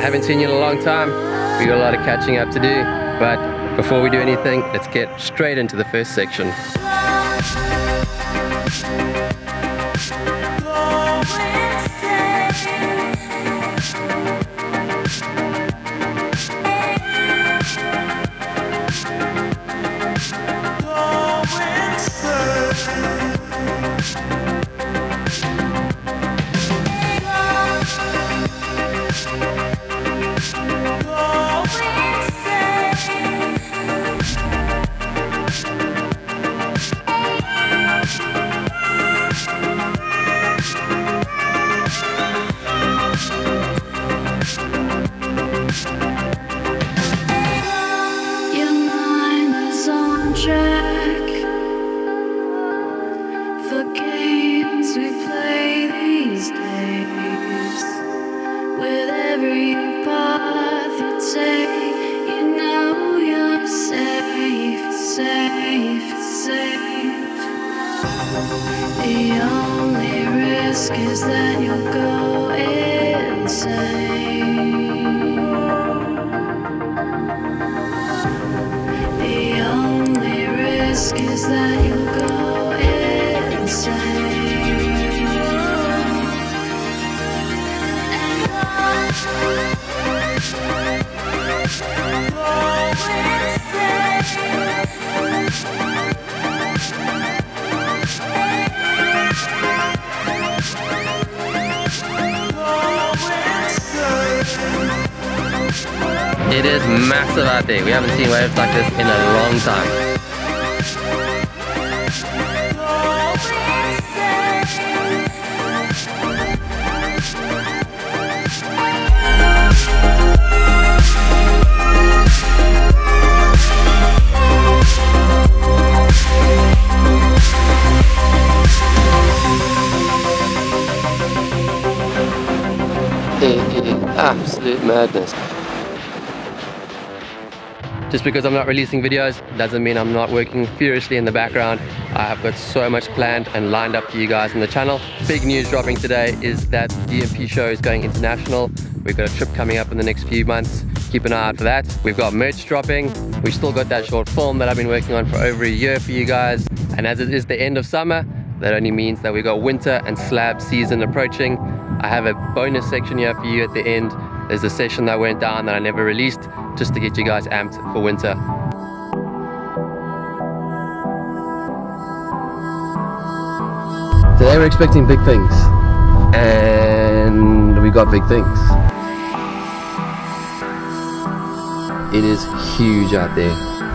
haven't seen you in a long time. We got a lot of catching up to do, but before we do anything, let's get straight into the first section. The song track for games we play these days with every part that say you know what I've said said said the only risk is that you'll go insane. It is massive out there. We haven't seen waves like this in a long time. It is absolute madness. Just because I'm not releasing videos doesn't mean I'm not working furiously in the background. I have got so much planned and lined up for you guys on the channel. Big news dropping today is that DMP show is going international. We've got a trip coming up in the next few months. Keep an eye out for that. We've got merch dropping. We've still got that short film that I've been working on for over a year for you guys. And as it is the end of summer, that only means that we got winter and slab season approaching. I have a bonus section here for you at the end. There's a session that went down that I never released just to get you guys amped for winter. Today we're expecting big things. And we got big things. It is huge out there.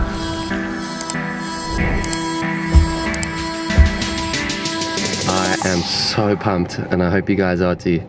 Am so pumped and I hope you guys are too.